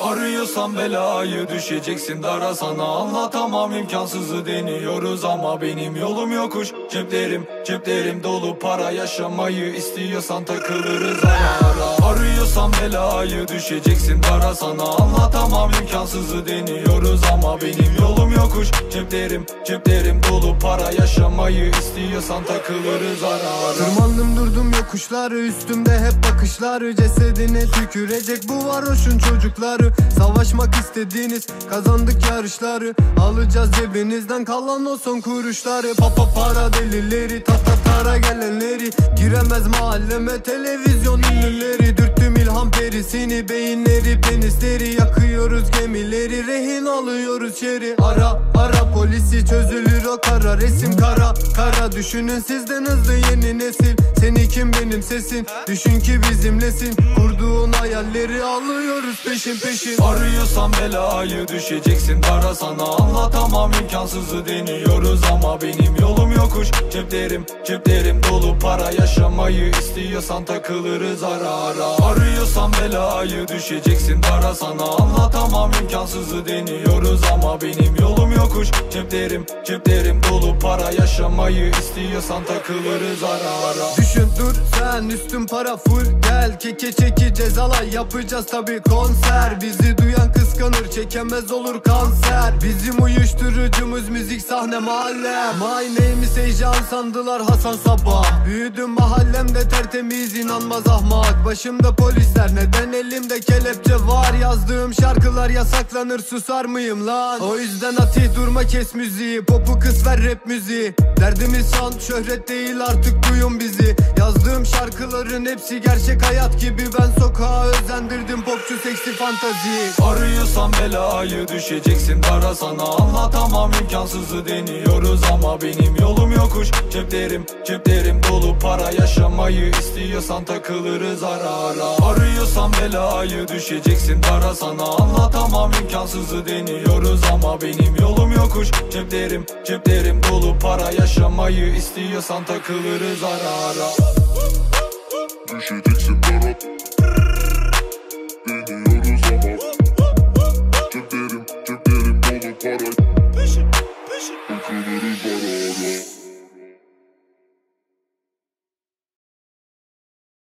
Arıyorsan belayı düşeceksin dara. Sana Anlatamam imkansızı deniyoruz. Ama benim yolum yokuş. Ceplerim ceplerim dolu. Para yaşamayı istiyorsan takılırız ara Arıyorsan belayı düşeceksin dara. Sana Anlatamam imkansızı deniyoruz ama benim yolum yokuş. Ceplerim ceplerim dolu para yaşamayı istiyorsan takılırız ara ara. Tırmandım durdum yokuşları üstümde hep bakışları Cesedine tükürecek bu varoşun çocukları. Savaşmak istediğiniz kazandık yarışları. Alacağız cebinizden kalan o son kuruşları. Papa para delileri tata tara gelenleri. Giremez mahalleme televizyon ünlüleri. Dürttüm ilham perisini beyinleri penisleri gemileri rehin alıyoruz şeri Ara ara polisi çözülür o kara. Resim kara Kara. Düşünün sizden hızlı yeni nesil. Seni kim benim sesin? Düşün ki bizimlesin. Kurduğun hayalleri alıyoruz peşin peşin. Arıyorsan belayı düşeceksin dara sana. Anlatamam imkansızı deniyoruz ama benim yolum yokuş. Ceplerim ceplerim dolu para yaşamayı istiyorsan takılırız ara ara. Arıyorsan belayı düşeceksin dara sana. Anlatamam imkansızı deniyoruz ama benim yolum yokuş. Ceplerim ceplerim dolu para yaşamayı istiyorsan takılırız ara ara. Düşün dur sen üstün para full. Gel Keke çeki cezalar yapacağız tabi konser. Bizi duyan kıskanır çekemez olur kanser. Bizim uyuşturucumuz müzik sahne mahalle. My name is Ejhan sandılar Hasan Sabah. Büyüdüm mahallemde tertemiz inanmaz ahmak. Başımda polisler neden elimde kelepçe var? Yazdığım şarkılar yasaklanır susar mıyım lan? O yüzden atih durma kes müziği Popu kıs ver rap müziği. Derdimiz şan şöhret değil artık duyun bizi. Yazdığım şarkıların hepsi gerçek hayat gibi. Ben sokağa özendirdim popçu seksi fantazi Arıyorsan belayı düşeceksin dara sana. Anlatamam imkansızı deniyoruz ama benim yolum yokuş. Ceplerim ceplerim dolu para yaşamayı istiyorsan takılırız ara ara. Arıyorsan belayı düşeceksin dara sana. Anlatamam imkansızı deniyoruz ama benim yolum yokuş. Ceplerim ceplerim dolu para yaşamayı istiyorsan takılırız ara ara Düşeceksin dara